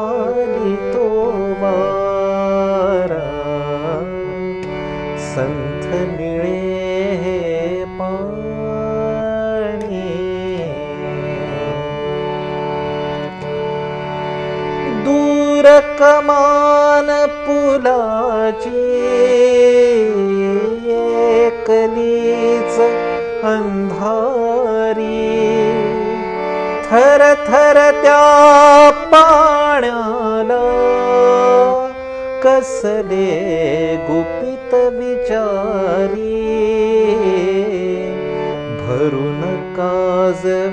आली तो वारा। संथ निळे हे पाणी। दूर कमान पुलाची एकलीच अंधारी। थर त्या पाण्याला कसले गुपित विचारी. भरून काजव्यानी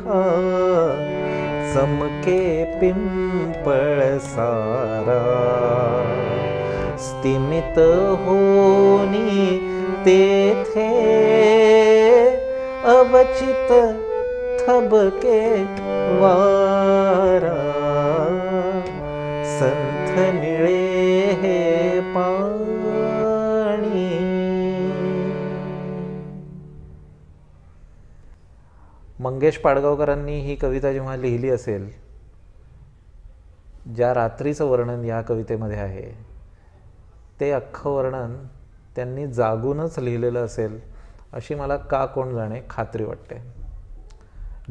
हा चमके पिंपळ सारा. स्तिमित होनी तेथे कवचित थबके वारा संथ निळे हे पाणी. मंगेश पाडगावकरांनी ही कविता जेव्हा लिहिली असेल ज्या रात्रीचं वर्णन या कवितेमध्ये आहे ते अख्खं वर्णन त्यांनी जागूनच लिहिलेलं असेल. अशी मला का कोण जाणे खात्री वाटते.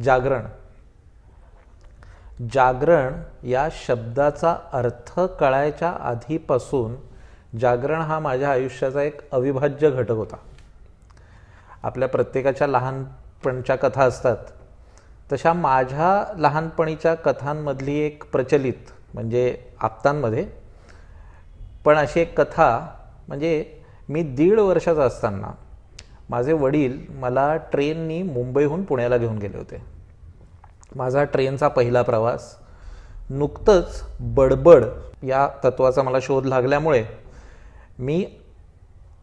जागरण. जागरण या शब्दाचा अर्थ कळायच्या आधीपासून जागरण हा माझ्या आयुष्याचा एक अविभाज्य घटक होता. आपल्या प्रत्येकाच्या लहानपणच्या कथा असतात. तशा माझ्या लहानपणीच्या कथांमधली एक प्रचलित म्हणजे आप्तांमध्ये पण अशी एक कथा म्हणजे मी दीड वर्षाचा असताना माझे वडील मला ट्रेननी मुंबईहून पुण्याला घेऊन गेले होते. माझा ट्रेनचा पहिला प्रवास नुकतंच बडबड या तत्वाचा मला शोध लागल्यामुळे मी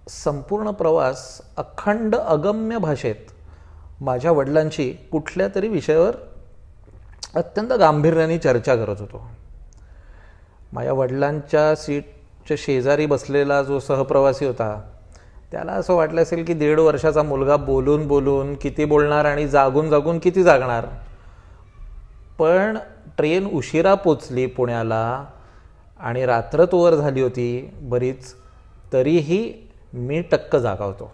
संपूर्ण प्रवास अखंड अगम्य भाषेत माझ्या वडिलांशी कुठल्या तरी विषयावर अत्यंत गांभीर्याने चर्चा करत होतो. माझ्या वडिलांच्या सीटच्या शेजारी बसलेला जो सहप्रवासी होता त्याला असं वाटलं असेल की दीड वर्षाचा मुलगा बोलून बोलून किती बोलणार आणि जागून जागून किती जागणार? पण ट्रेन उशिरा पोचली पुण्याला आणि रात्र तोवर झाली होती बरीच तरीही मी टक्क जागावतो.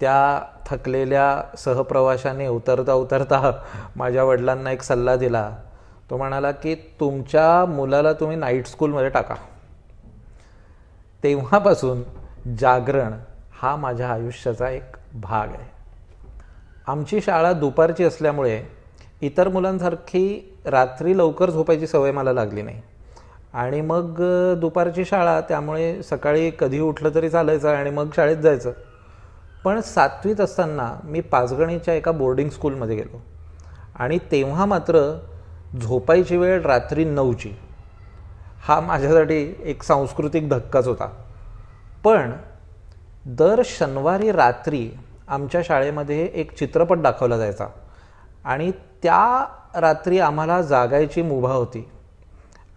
त्या थकलेल्या सहप्रवाशाने उतरता उतरता माझ्या वडिलांना एक सल्ला दिला. तो म्हणाला की तुमच्या मुलाला तुम्ही नाईट स्कूलमध्ये टाका. तेव्हापासून जागरण हा माझ्या आयुष्याचा एक भाग आहे. आमची शाळा दुपारची असल्यामुळे इतर मुलांसारखी रात्री लवकर झोपायची सवय मला लागली नाही. आणि मग दुपारची शाळा त्यामुळे सकाळी कधी उठलं तरी चालायचं आणि मग शाळेत जायचं. पण सातवीत असताना मी पाचगणीच्या एका बोर्डिंग स्कूलमध्ये गेलो. आणि तेव्हा मात्र झोपायची वेळ रात्री नऊची. हा माझ्यासाठी एक सांस्कृतिक धक्काच होता. पण दर शनिवारी रात्री आमच्या शाळेमध्ये एक चित्रपट दाखवला जायचा. आणि त्या रात्री आम्हाला जागायची मुभा होती.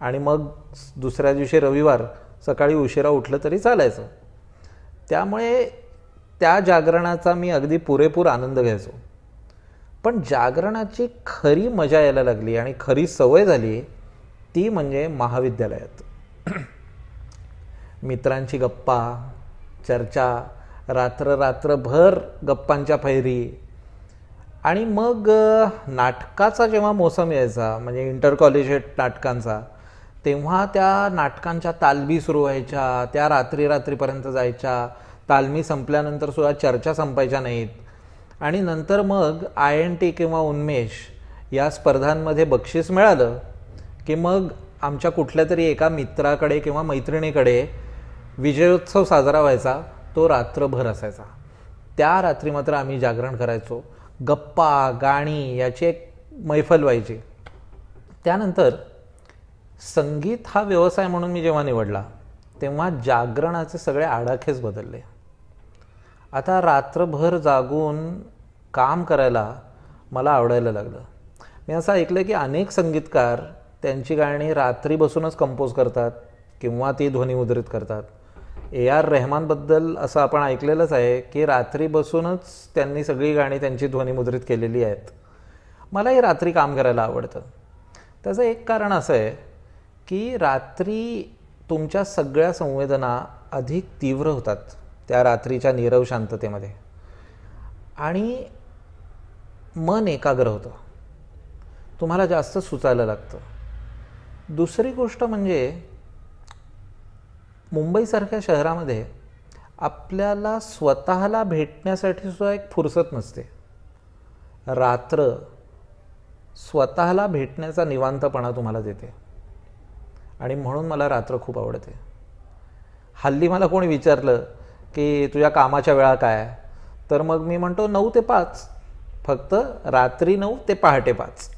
आणि मग दुसऱ्या दिवशी रविवार सकाळी उशिरा उठलं तरी चालायचं. त्यामुळे त्या जागरणाचा मी अगदी पुरेपूर आनंद घ्यायचो. पण जागरणाची खरी मजा यायला लागली आणि खरी सवय झाली ती म्हणजे महाविद्यालयात. मित्रांची गप्पा चर्चा रात्र रात्रभर गप्पांच्या फैरी. आणि मग नाटकाचा जेव्हा मोसम यायचा म्हणजे इंटर कॉलेजेट नाटकांचा तेव्हा त्या नाटकांच्या तालमी सुरू व्हायच्या त्या रात्री रात्रीपर्यंत जायच्या तालमी संपल्यानंतर सुद्धा चर्चा संपायच्या नाहीत. आणि नंतर मग आय एन टी किंवा उन्मेष या स्पर्धांमध्ये बक्षीस मिळालं की मग आमच्या कुठल्या तरी एका मित्राकडे किंवा मैत्रिणीकडे विजयोत्सव साजरा व्हायचा तो रात्रभर असायचा. त्या रात्री मात्र आम्ही जागरण करायचो. गप्पा गाणी याची एक मैफल व्हायची. त्यानंतर संगीत हा व्यवसाय म्हणून मी जेव्हा निवडला तेव्हा जागरणाचे सगळे आडाखेच बदलले. आता रात्रभर जागून काम करायला मला आवडायला लागलं. मी असं ऐकलं की अनेक संगीतकार त्यांची गाणी रात्री बसूनच कंपोज करतात किंवा ती ध्वनिमुद्रित करतात. ए आर रेहमानबद्दल असं आपण ऐकलेलंच आहे की रात्री बसूनच त्यांनी सगळी गाणी त्यांची ध्वनिमुद्रित केलेली आहेत. मलाही रात्री काम करायला आवडतं. त्याचं एक कारण असं आहे की रात्री तुमच्या सगळ्या संवेदना अधिक तीव्र होतात त्या रात्रीच्या नीरव शांततेमध्ये. आणि मन एकाग्र होतं. तुम्हाला जास्त सुचायला लागतं. दुसरी गोष्ट म्हणजे मुंबईसारख्या शहरामध्ये आपल्याला स्वतःला भेटण्यासाठी सुद्धा एक फुरसत नसते. रात्र स्वतःला भेटण्याचा निवांतपणा तुम्हाला देते. आणि म्हणून मला रात्र खूप आवडते. हल्ली मला कोणी विचारलं की तुझ्या कामाच्या वेळा काय? तर मग मी म्हणतो नऊ ते पाच. फक्त रात्री नऊ ते पहाटे पाच.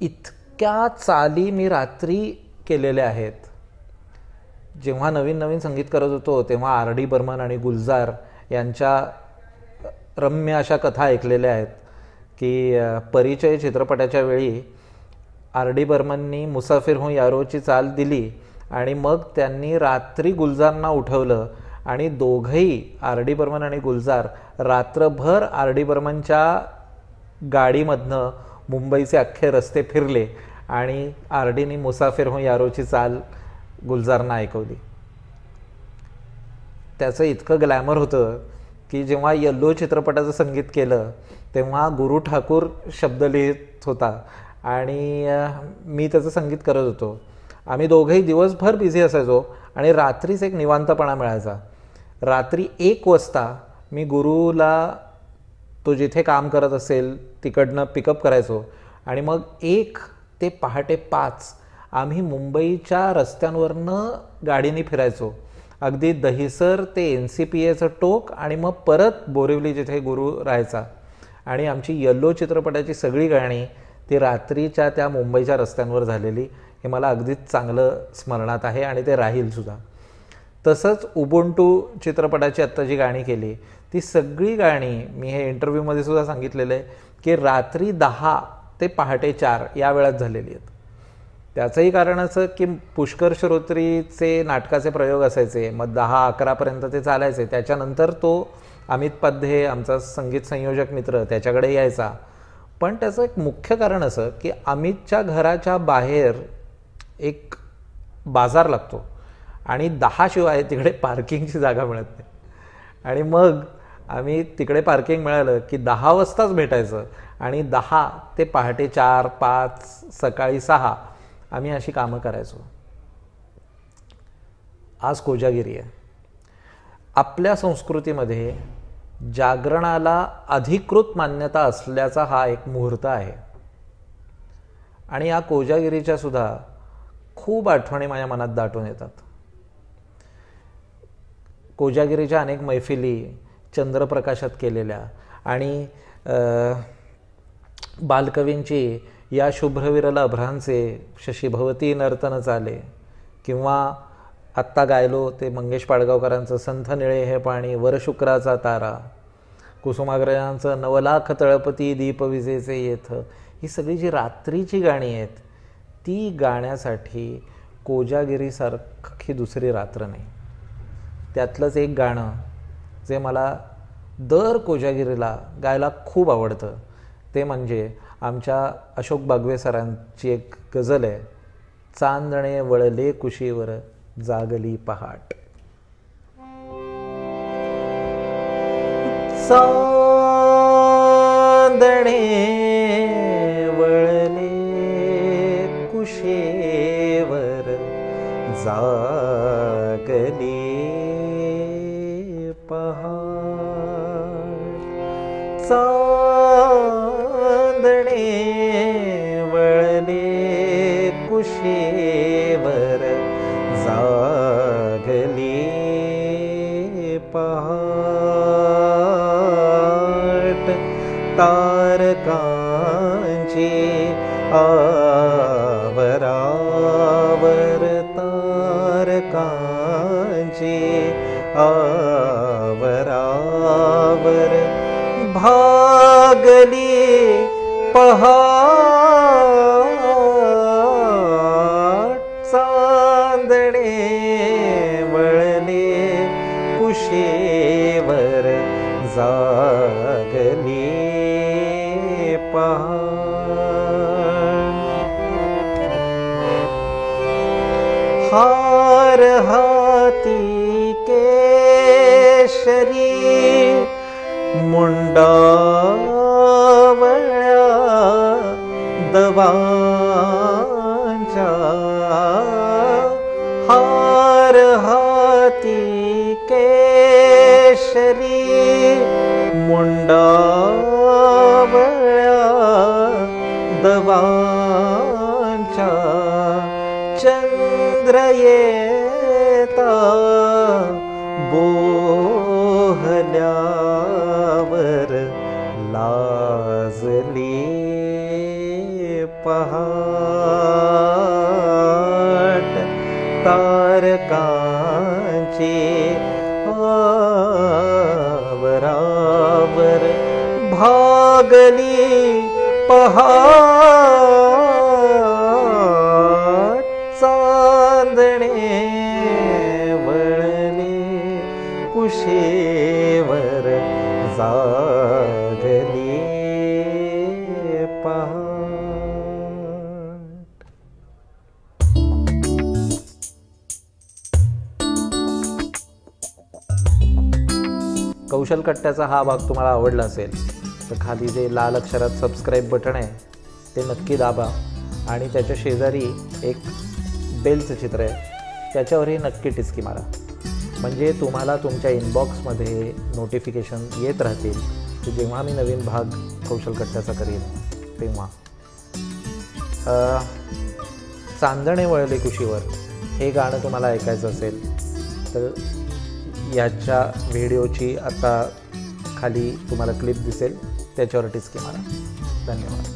इतक्या चाली मी रात्री केलेल्या आहेत. जेव्हा नवीन नवीन संगीत करत होतो तेव्हा आर डी बर्मन आणि गुलजार यांच्या रम्य अशा कथा ऐकलेल्या आहेत की परिचय चित्रपटाच्या वेळी आर डी बर्मननी मुसाफिर हो यारोची चाल दिली आणि मग त्यांनी रात्री गुलजारना उठवलं आणि दोघंही आर डी बर्मन आणि गुलजार रात्रभर आर डी बर्मनच्या गाडीमधनं मुंबईचे अख्खे रस्ते फिरले आणि आर डीनी मुसाफिर हो यारोची चाल गुलजारना ऐकवली त्याचं इतकं ग्लॅमर होतं की जेव्हा यल्लो चित्रपटाचं संगीत केलं तेव्हा गुरु ठाकूर शब्द लिहित होता. आणि मी त्याचं संगीत करत होतो. आम्ही दोघंही दिवसभर बिझी असायचो आणि रात्रीच एक निवांतपणा मिळायचा. रात्री एक वाजता मी गुरुला तो जिथे काम करत असेल तिकडनं पिकअप करायचो. आणि मग एक ते पहाटे पाच आम्ही मुंबईच्या रस्त्यांवरनं गाडीने फिरायचो. अगदी दहिसर ते एन सी पी एचं टोक आणि मग परत बोरिवली जिथे गुरु राहायचा. आणि आमची यल्लो चित्रपटाची सगळी गाणी ती रात्रीच्या त्या मुंबईच्या रस्त्यांवर झालेली. हे मला अगदीच चांगलं स्मरणात आहे आणि ते राहील सुद्धा. तसंच उबुंटू चित्रपटाची आत्ता जी गाणी केली ती सगळी गाणी मी हे इंटरव्ह्यूमध्ये सुद्धा सांगितलेलं आहे की रात्री दहा ते पहाटे चार या वेळात झालेली आहेत. त्याचंही कारण असं की पुष्कर श्रोत्रीचे नाटकाचे प्रयोग असायचे. मग दहा अकरापर्यंत ते चालायचे. त्याच्यानंतर तो अमित पद्धे आमचा संगीत संयोजक मित्र त्याच्याकडे यायचा. पण त्याचं एक मुख्य कारण असं की अमितच्या घराच्या बाहेर एक बाजार लागतो. आणि दहाशिवाय तिकडे पार्किंगची जागा मिळत नाही. आणि मग आम्ही तिकडे पार्किंग मिळालं की दहा वाजताच भेटायचं. आणि दहा ते पहाटे चार पाच सकाळी सहा आम्ही अशी कामं करायचो. आज कोजागिरी आहे. आपल्या संस्कृतीमध्ये जागरणाला अधिकृत मान्यता असल्याचा हा एक मुहूर्त आहे. आणि या कोजागिरीच्या सुद्धा खूप आठवणी माझ्या मनात दाटून येतात. कोजागिरीच्या अनेक मैफिली चंद्रप्रकाशात केलेल्या आणि बालकवींची या शुभ्रवीराला अभ्रांचे शशीभवती नर्तन चाले. किंवा आत्ता गायलो ते मंगेश पाडगावकरांचं संथ निळे हे पाणी वरशुक्राचा तारा. कुसुमाग्रजांचं नवलाख तळपती दीपविजेचे येथ. ही सगळी जी रात्रीची गाणी आहेत ती गाण्यासाठी कोजागिरीसारखी दुसरी रात्र नाही. त्यातलंच एक गाणं जे मला दर कोजागिरीला गायला खूप आवडतं ते म्हणजे आमच्या अशोक बागवे सरांची एक गझल आहे चांदणे वळले कुशीवर जागली पहाट. चांदणे वळले कुशेवर जा भगले पहा सा वळले कुशेवर जागले पहा हार हाती के शरीर ण्ड दवा हार हे शरीण्ण्डा दबा चन्द्रये काञ्चे आवरावर भागली पहा कौशल कट्ट्याचा हा भाग तुम्हाला आवडला असेल तर खाली जे लाल अक्षरात सबस्क्राईब बटन आहे ते नक्की दाबा. आणि त्याच्या शेजारी एक बेलचं चित्र आहे त्याच्यावरही नक्की टिचकी मारा. म्हणजे तुम्हाला तुमच्या इनबॉक्समध्ये नोटिफिकेशन येत राहतील की जेव्हा मी नवीन भाग कौशल कट्ट्याचा करीन तेव्हा. चांदणे वळले कुशीवर हे गाणं तुम्हाला ऐकायचं असेल तर याच्या व्हिडिओची आता खाली तुम्हाला क्लिप दिसेल. त्याच्यावर टिचकी मारा धन्यवाद.